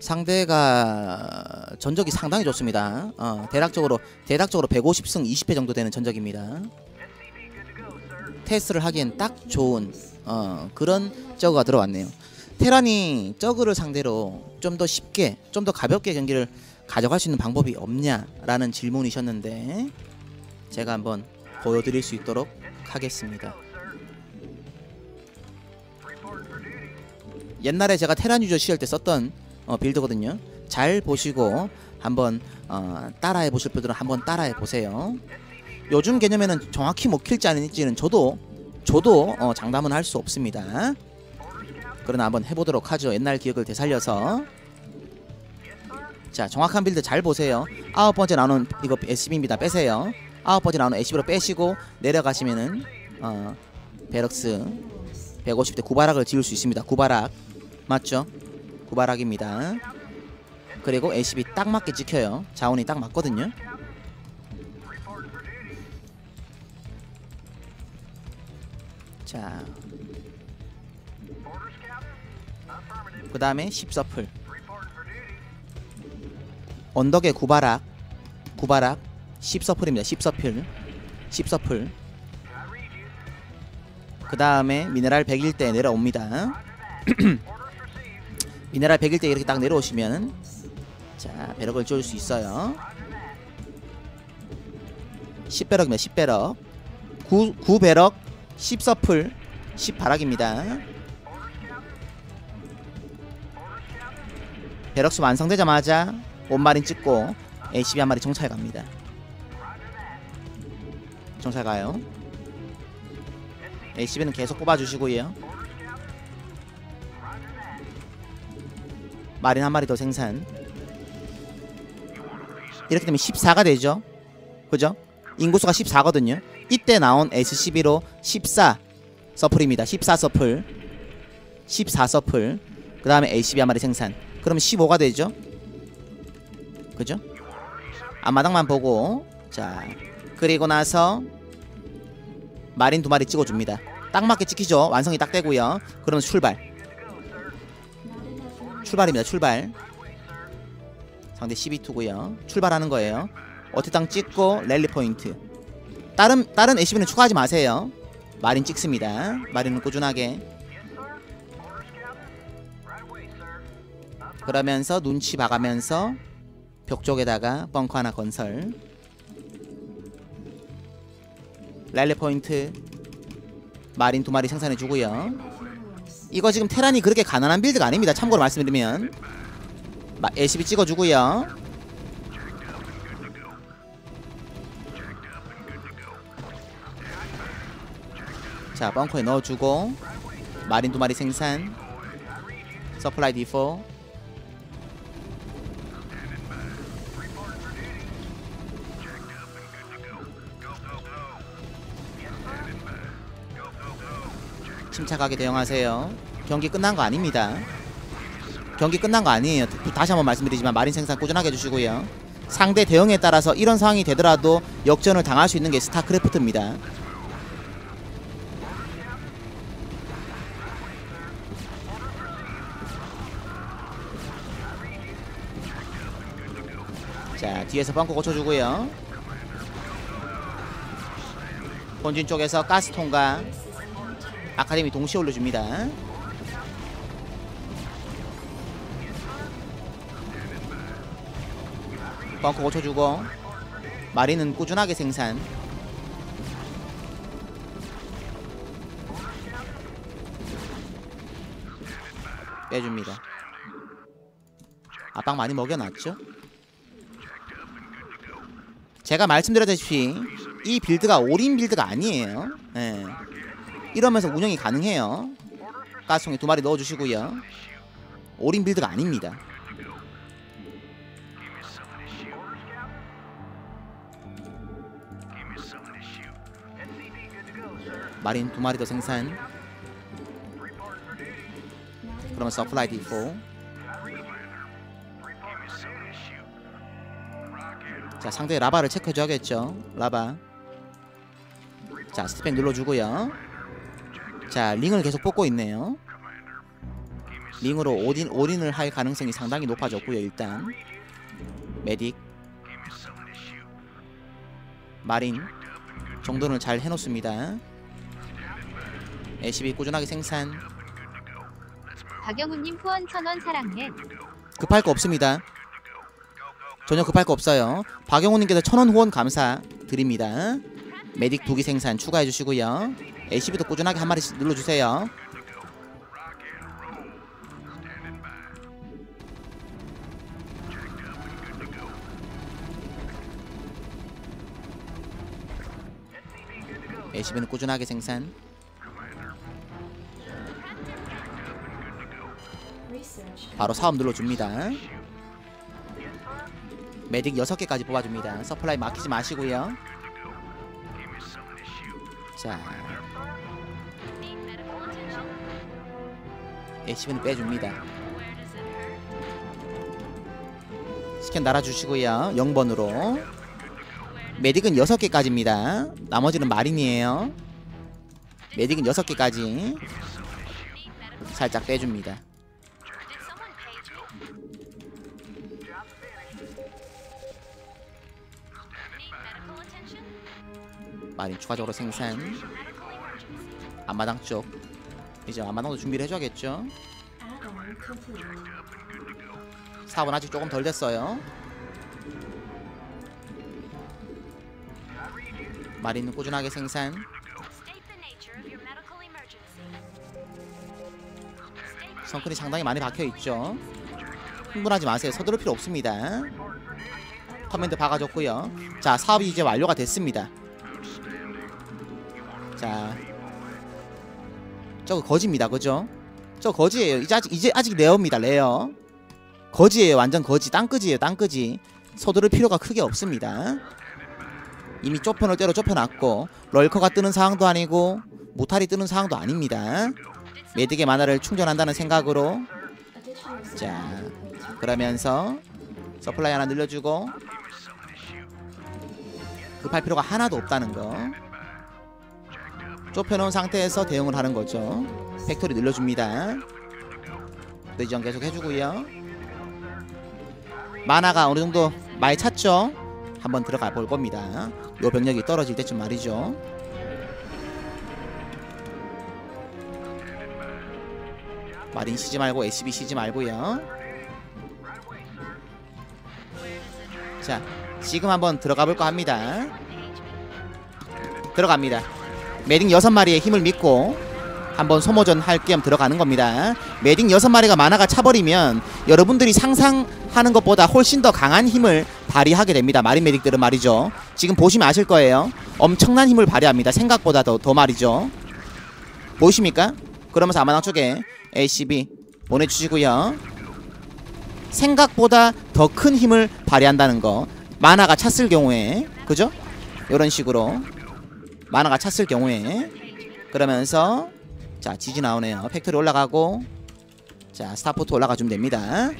상대가 전적이 상당히 좋습니다. 어, 대략적으로 대략적으로 150승 20패 정도 되는 전적입니다. 테스트를 하기엔 딱 좋은 어, 그런 저그가 들어왔네요. 테란이 저그를 상대로 좀 더 쉽게 좀 더 가볍게 경기를 가져갈 수 있는 방법이 없냐라는 질문이셨는데 제가 한번 보여드릴 수 있도록 하겠습니다. 옛날에 제가 테란 유저 시절 때 썼던 어, build거든요. 잘 보시고 한번 어, 따라해 보실 분들은 한번 따라해 보세요. 요즘 개념에는 정확히 먹힐지 아닐지는 저도 저도 어, 장담은 할 수 없습니다. 그러나 한번 해보도록 하죠. 옛날 기억을 되살려서 자 정확한 build 잘 보세요. 아홉 번째 나오는 이거 SCV입니다. 빼세요. 아홉 번째 나오는 SCV로 빼시고 내려가시면은 어, 베럭스 150대 구바락을 지을 수 있습니다. 구바락 맞죠? 구바락입니다. 그리고 SCB 딱 맞게 찍혀요. 자원이 딱 맞거든요. 자. 그 다음에 10서플 언덕의 구바락 구바락 10서플입니다 10서플 10서플 그 다음에 미네랄 100일 때 내려옵니다 미네랄 100일 때 이렇게 딱 내려오시면 자 배럭을 지을 수 있어요 10배럭입니다 10배럭 9, 9배럭 10서플 10바락입니다 베럭스 완성되자마자 원마린 찍고 A12 한 마리 정찰 갑니다. 정찰 가요. A12는 계속 뽑아주시고요. 마린 한 마리 더 생산. 이렇게 되면 14가 되죠. 그죠? 인구수가 14거든요. 이때 나온 S12로 14 서플입니다. 14 서플. 14 서플. 그 다음에 A12 한 마리 생산. 그러면 15가 되죠. 그죠? 앞마당만 보고 자 그리고 나서 마린 두 마리 찍어줍니다. 딱 맞게 찍히죠. 완성이 딱 되고요. 그러면 출발. 출발입니다. 출발. 상대 12투고요. 출발하는 거예요. 어택당 찍고 랠리 포인트. 다른 다른 애쉬비는 추가하지 마세요. 마린 찍습니다. 마린은 꾸준하게 그러면서 눈치 봐가면서 벽 쪽에다가 벙커 하나 건설 랠리 포인트 마린 두 마리 생산해 주고요 이거 지금 테란이 그렇게 가난한 빌드가 아닙니다. 참고로 말씀드리면. 마, LCB 찍어주고요. 자 벙커에 넣어주고. 마린 두 마리 생산. 서플라이 D4 침착하게 대응하세요. 경기 끝난 거 아닙니다. 경기 끝난 거 아니에요. 다시 한번 말씀드리지만 마린 생산 꾸준하게 해주시고요. 상대 대응에 따라서 이런 상황이 되더라도 역전을 당할 수 있는 게 스타크래프트입니다. 자 뒤에서 벙커 고쳐주고요. 본진 쪽에서 가스 통과 아카데미 동시에 올려줍니다. 벙커 고쳐주고 마리는 꾸준하게 생산 빼줍니다. 압박 많이 먹여놨죠? 제가 말씀드렸다시피 이 빌드가 올인 빌드가 아니에요. 예. 이러면서 운영이 가능해요. 가스통에 두 마리 넣어주시고요. 올인 빌드가 아닙니다. marine 두 마리 더 생산. 그러면 supply depot. 자 상대 larva를 체크해줘야겠죠. larva. 자 스팀팩 눌러주고요. 자 ling을 계속 뽑고 있네요. ling으로 all-in, all-in을 할 가능성이 상당히 높아졌고요 일단. medic. 마린. 정도는 잘 해놓습니다. LCB 꾸준하게 생산. 박영훈님 후원 천원 사랑해. 급할 거 없습니다. 전혀 급할 거 없어요. 박영호님께서 천원 후원 감사드립니다. 메딕 두기 생산 추가해 주시고요 LCB도 꾸준하게 한 마리씩 눌러주세요. LCB는 꾸준하게 생산. 바로 사업 눌러줍니다. 메딕 6개까지 뽑아줍니다. 서플라이 막히지 마시고요. 자 LCB는 빼줍니다. 스캔 달아주시고요. 0번으로. 메딕은 6개까지입니다. 나머지는 마린이에요. 메딕은 6개까지 살짝 빼줍니다. 마린 추가적으로 생산. 앞마당 쪽 이제 앞마당도 준비를 해줘야겠죠? 사업은 아직 조금 덜 됐어요. marine은 꾸준하게 생산. sunken이 상당히 많이 박혀있죠. 흥분하지 마세요. 서두를 필요 없습니다. command 박아줬고요. 자 사업이 이제 완료가 됐습니다. 자 저거 거지입니다. 그죠? 저 거지예요. 이제 아직 이제 아직 lair입니다. lair. 거지예요. 완전 거지. 땅거지예요. 땅거지. 서두를 필요가 크게 없습니다. 이미 좁혀놓을 대로 좁혀놨고 럴커가 뜨는 상황도 아니고 뮤탈이 뜨는 상황도 아닙니다. medic의 mana를 충전한다는 생각으로 자 그러면서 supply 하나 늘려주고 급할 필요가 하나도 없다는 거 좁혀놓은 상태에서 대응을 하는 거죠. factory 늘려줍니다. 회전 계속 해주고요. mana가 어느정도 많이 찼죠? 한번 들어가 볼 겁니다. 요 병력이 떨어질 때쯤 말이죠. marine 쉬지 말고 SCV 쉬지 말고요. 자 지금 한번 들어가 볼까 합니다. 들어갑니다 메딕 6마리의 힘을 믿고 한번 소모전 할 겸 들어가는 겁니다. 메딕 6마리가 만화가 차버리면 여러분들이 상상하는 것보다 훨씬 더 강한 힘을 발휘하게 됩니다. 마린 메딕들은 말이죠. 지금 보시면 아실 거예요. 엄청난 힘을 발휘합니다. 생각보다 더, 더 말이죠. 보이십니까? 그러면서 아마당 쪽에 ACB 보내주시고요. 생각보다 더 큰 힘을 발휘한다는 거. mana가 찼을 경우에. 그죠? 이런 식으로 mana가 찼을 경우에 그러면서 자 GG 나오네요. factory 올라가고 자 starport 올라가 주면 됩니다.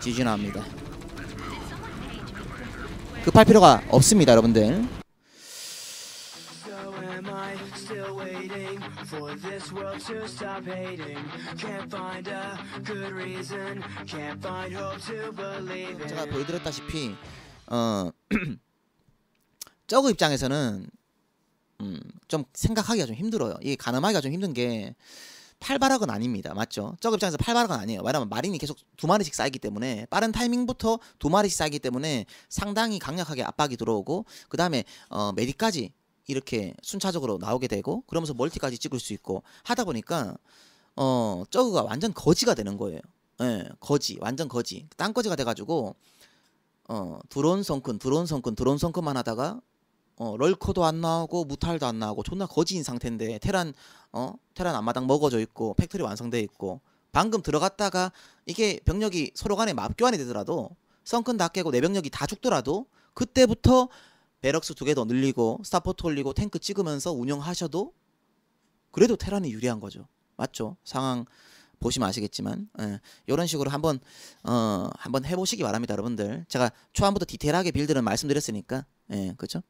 GG 나옵니다. 급할 필요가 없습니다 여러분들 So am I still waiting for this world to stop hating? Can't find a good reason, can't find hope to believe in. 제가 보여드렸다시피 어 저그 입장에서는 음, 좀 생각하기가 좀 힘들어요. 이게 가늠하기가 좀 힘든 게 팔바락은 아닙니다. 맞죠? 저그 입장에서 팔바락은 아니에요. 왜냐면 마린이 계속 두 마리씩 쌓이기 때문에 빠른 타이밍부터 두 마리씩 쌓이기 때문에 상당히 강력하게 압박이 들어오고 그 다음에 어, 메디까지 이렇게 순차적으로 나오게 되고 그러면서 멀티까지 찍을 수 있고 하다 보니까 어 저그가 완전 거지가 되는 거예요. 예, 거지, 완전 거지, 땅거지가 돼가지고 어 드론 sunken, 드론 sunken, 드론 sunken만 하다가 어 lurker도 안 나오고 무탈도 안 나오고 존나 거지인 상태인데 테란 어 테란 앞마당 먹어져 있고 factory 완성돼 있고 방금 들어갔다가 이게 병력이 서로 간에 맞교환이 되더라도 sunken 다 깨고 내 병력이 다 죽더라도 그때부터 barracks 두 개 더 늘리고 starport 올리고 탱크 찍으면서 운영하셔도 그래도 테란이 유리한 거죠. 맞죠? 상황 보시면 아시겠지만 예, 이런 식으로 한번 어 한번 해보시기 바랍니다, 여러분들. 제가 초반부터 디테일하게 build는 말씀드렸으니까 예, 그죠?